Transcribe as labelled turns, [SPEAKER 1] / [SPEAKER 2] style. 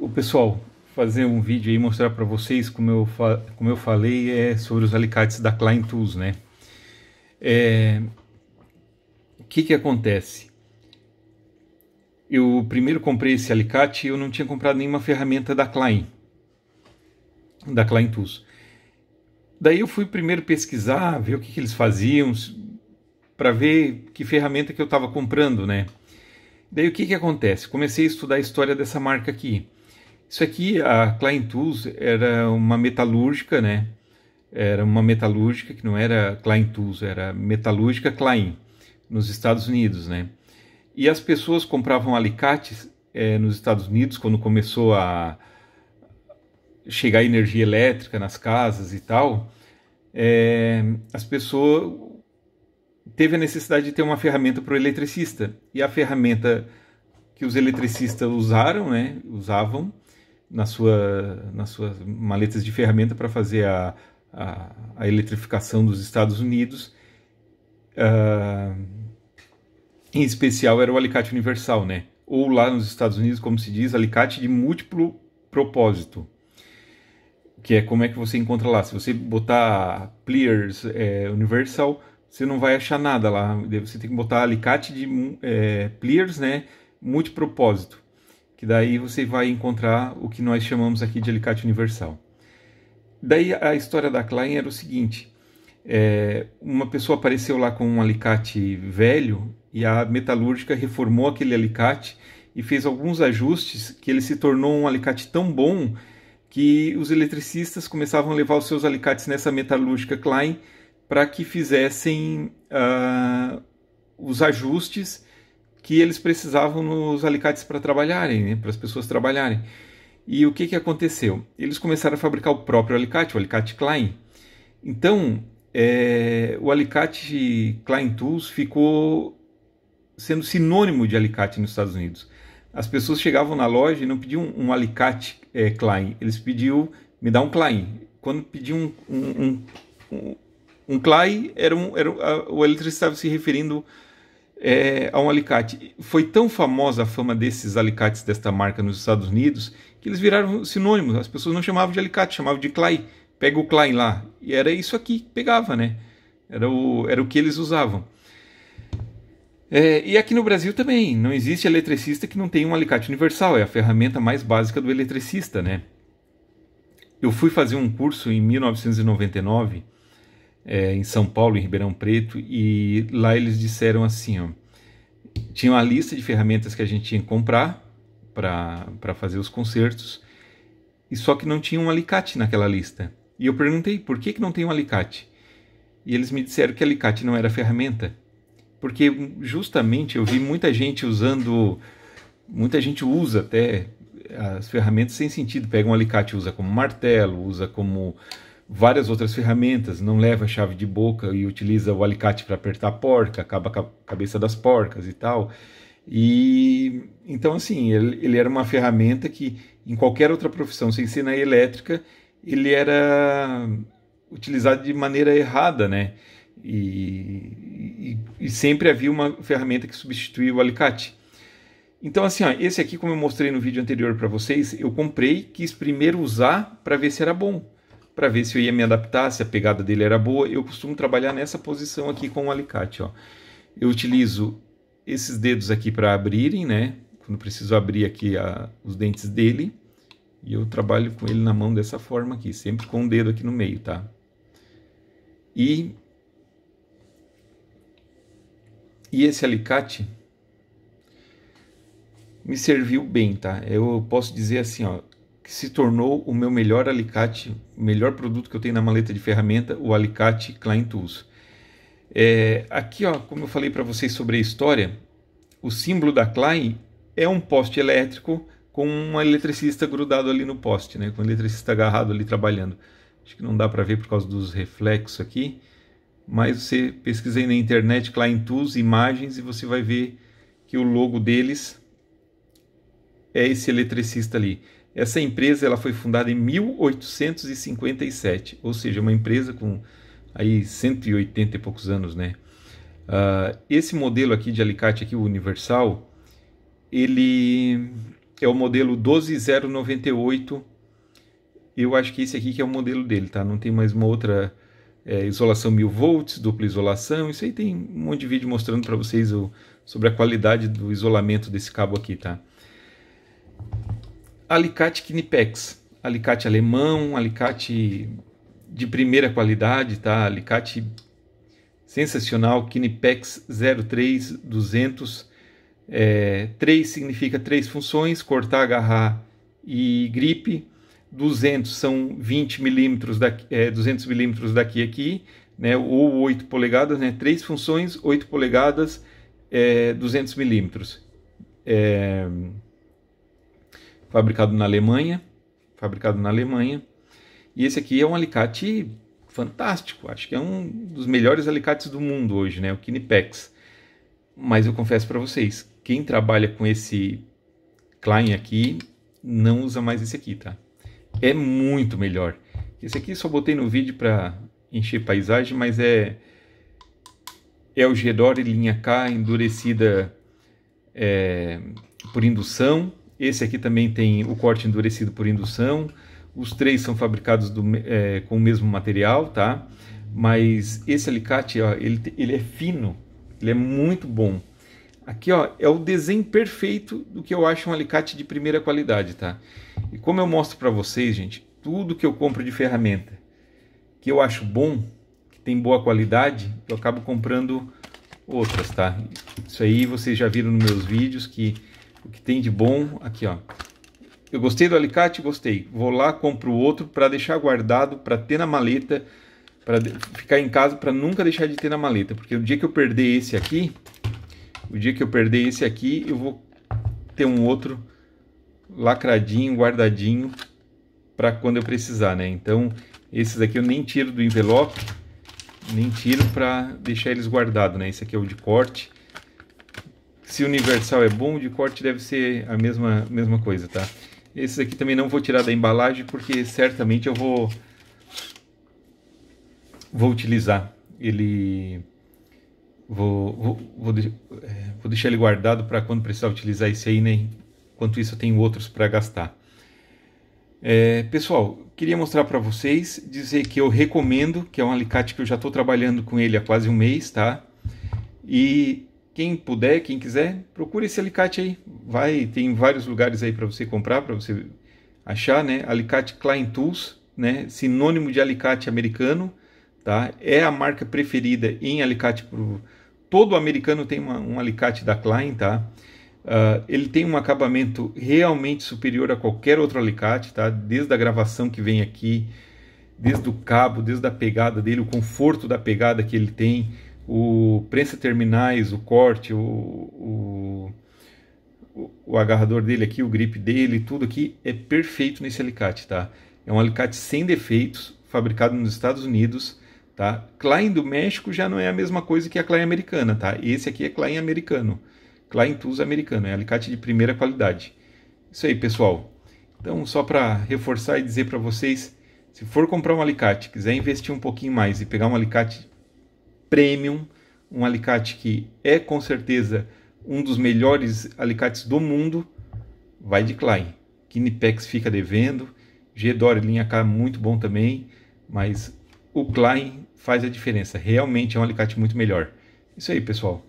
[SPEAKER 1] O pessoal, fazer um vídeo aí mostrar para vocês como eu, como eu falei é sobre os alicates da Klein Tools, né? É, o que que acontece? Eu primeiro comprei esse alicate e eu não tinha comprado nenhuma ferramenta da Klein, da Klein Tools. Daí eu fui primeiro pesquisar, ver o que, que eles faziam, para ver que ferramenta que eu estava comprando, né? Daí o que que acontece? Comecei a estudar a história dessa marca aqui. Isso aqui, a Klein Tools, era uma metalúrgica, né? Era uma metalúrgica que não era Klein Tools, era metalúrgica Klein, nos Estados Unidos, né? E as pessoas compravam alicates é, nos Estados Unidos quando começou a chegar energia elétrica nas casas e tal. É, as pessoas teve a necessidade de ter uma ferramenta para o eletricista e a ferramenta que os eletricistas usaram, né, usavam na sua, nas suas maletas de ferramenta para fazer a, a, a, eletrificação dos Estados Unidos. Uh, em especial era o alicate universal, né? Ou lá nos Estados Unidos, como se diz, alicate de múltiplo propósito. Que é como é que você encontra lá. Se você botar Pliers é, Universal, você não vai achar nada lá. Você tem que botar alicate de é, Pliers, né? Multipropósito que daí você vai encontrar o que nós chamamos aqui de alicate universal. Daí a história da Klein era o seguinte: é, uma pessoa apareceu lá com um alicate velho e a metalúrgica reformou aquele alicate e fez alguns ajustes que ele se tornou um alicate tão bom que os eletricistas começavam a levar os seus alicates nessa metalúrgica Klein para que fizessem uh, os ajustes que eles precisavam nos alicates para trabalharem, né, para as pessoas trabalharem. E o que, que aconteceu? Eles começaram a fabricar o próprio alicate, o alicate Klein. Então, é, o alicate Klein Tools ficou sendo sinônimo de alicate nos Estados Unidos. As pessoas chegavam na loja e não pediam um alicate é, Klein, eles pediam, me dá um Klein. Quando pediam um, um, um, um Klein, era um, era, a, o eletricista estava se referindo é, a um alicate. Foi tão famosa a fama desses alicates desta marca nos Estados Unidos que eles viraram sinônimos. As pessoas não chamavam de alicate, chamavam de Clay. Pega o Klein lá. E era isso aqui que pegava, né? Era o, era o que eles usavam. É, e aqui no Brasil também, não existe eletricista que não tenha um alicate universal, é a ferramenta mais básica do eletricista, né? Eu fui fazer um curso em 1999 é, em São Paulo, em Ribeirão Preto, e lá eles disseram assim: ó, tinha uma lista de ferramentas que a gente tinha que comprar para fazer os concertos, e só que não tinha um alicate naquela lista. E eu perguntei por que, que não tem um alicate? E eles me disseram que alicate não era ferramenta, porque justamente eu vi muita gente usando, muita gente usa até as ferramentas sem sentido, pega um alicate, usa como martelo, usa como várias outras ferramentas, não leva a chave de boca e utiliza o alicate para apertar a porca, acaba com a cabeça das porcas e tal. E então assim, ele, ele era uma ferramenta que em qualquer outra profissão sem ser na elétrica, ele era utilizado de maneira errada, né? E, e, e sempre havia uma ferramenta que substituía o alicate. Então, assim, ó, esse aqui, como eu mostrei no vídeo anterior para vocês, eu comprei, quis primeiro usar para ver se era bom para ver se eu ia me adaptar, se a pegada dele era boa. Eu costumo trabalhar nessa posição aqui com o alicate. Ó. Eu utilizo esses dedos aqui para abrirem, né? Quando preciso abrir aqui a, os dentes dele. E eu trabalho com ele na mão dessa forma aqui, sempre com o dedo aqui no meio, tá? E, e esse alicate me serviu bem, tá? Eu posso dizer assim, ó, que se tornou o meu melhor alicate, melhor produto que eu tenho na maleta de ferramenta, o alicate Klein Tools. É, aqui, ó, como eu falei para vocês sobre a história, o símbolo da Klein é um poste elétrico com um eletricista grudado ali no poste, né, com um eletricista agarrado ali trabalhando. Acho que não dá para ver por causa dos reflexos aqui, mas você pesquisa aí na internet Klein Tools, imagens, e você vai ver que o logo deles é esse eletricista ali. Essa empresa ela foi fundada em 1857, ou seja, uma empresa com aí 180 e poucos anos, né? Uh, esse modelo aqui de alicate aqui, o universal, ele é o modelo 12098. Eu acho que esse aqui que é o modelo dele, tá? Não tem mais uma outra é, isolação 1000 volts, dupla isolação. Isso aí tem um monte de vídeo mostrando para vocês o, sobre a qualidade do isolamento desse cabo aqui, tá? Alicate Knipex, alicate alemão, alicate de primeira qualidade, tá? Alicate sensacional, Knipex 03200. É, 3 significa três funções, cortar, agarrar e gripe. 200 são 20 milímetros, daqui, é, 200 milímetros daqui aqui, né, ou 8 polegadas, né, três funções, 8 polegadas, é, 200 milímetros. É, fabricado na Alemanha, fabricado na Alemanha. E esse aqui é um alicate fantástico, acho que é um dos melhores alicates do mundo hoje, né, o Kinipex. Mas eu confesso para vocês, quem trabalha com esse Klein aqui não usa mais esse aqui, tá? é muito melhor. Esse aqui só botei no vídeo para encher paisagem, mas é é o Gedore linha K endurecida é, por indução. Esse aqui também tem o corte endurecido por indução. Os três são fabricados do, é, com o mesmo material, tá? Mas esse alicate, ó, ele, ele é fino, ele é muito bom. Aqui ó, é o desenho perfeito do que eu acho um alicate de primeira qualidade, tá? E como eu mostro para vocês, gente, tudo que eu compro de ferramenta que eu acho bom, que tem boa qualidade, eu acabo comprando outras, tá? Isso aí vocês já viram nos meus vídeos que o que tem de bom, aqui ó. Eu gostei do alicate, gostei. Vou lá, compro outro para deixar guardado, para ter na maleta, para ficar em casa, para nunca deixar de ter na maleta, porque o dia que eu perder esse aqui, o dia que eu perder esse aqui, eu vou ter um outro lacradinho, guardadinho para quando eu precisar, né? Então, esses aqui eu nem tiro do envelope, nem tiro para deixar eles guardados, né? Esse aqui é o de corte. Se universal é bom, de corte deve ser a mesma, mesma coisa, tá? Esses aqui também não vou tirar da embalagem porque certamente eu vou vou utilizar ele Vou, vou, vou, é, vou deixar ele guardado para quando precisar utilizar esse aí, né? Enquanto isso eu tenho outros para gastar. É, pessoal, queria mostrar para vocês, dizer que eu recomendo, que é um alicate que eu já estou trabalhando com ele há quase um mês, tá? E quem puder, quem quiser, procure esse alicate aí. Vai, tem vários lugares aí para você comprar, para você achar, né? Alicate Klein Tools, né? Sinônimo de alicate americano, tá? É a marca preferida em alicate pro todo americano tem uma, um alicate da Klein, tá? Uh, ele tem um acabamento realmente superior a qualquer outro alicate, tá? Desde a gravação que vem aqui, desde o cabo, desde a pegada dele, o conforto da pegada que ele tem, o prensa terminais, o corte, o, o, o agarrador dele aqui, o grip dele, tudo aqui é perfeito nesse alicate, tá? É um alicate sem defeitos, fabricado nos Estados Unidos, Tá? Klein do México já não é a mesma coisa que a Klein americana, tá? Esse aqui é Klein americano. Klein Tools americano, é alicate de primeira qualidade. Isso aí, pessoal. Então, só para reforçar e dizer para vocês, se for comprar um alicate, quiser investir um pouquinho mais e pegar um alicate premium, um alicate que é com certeza um dos melhores alicates do mundo, vai de Klein. Kinipex fica devendo, G-Dore linha K muito bom também, mas o Klein faz a diferença. Realmente é um alicate muito melhor. Isso aí, pessoal.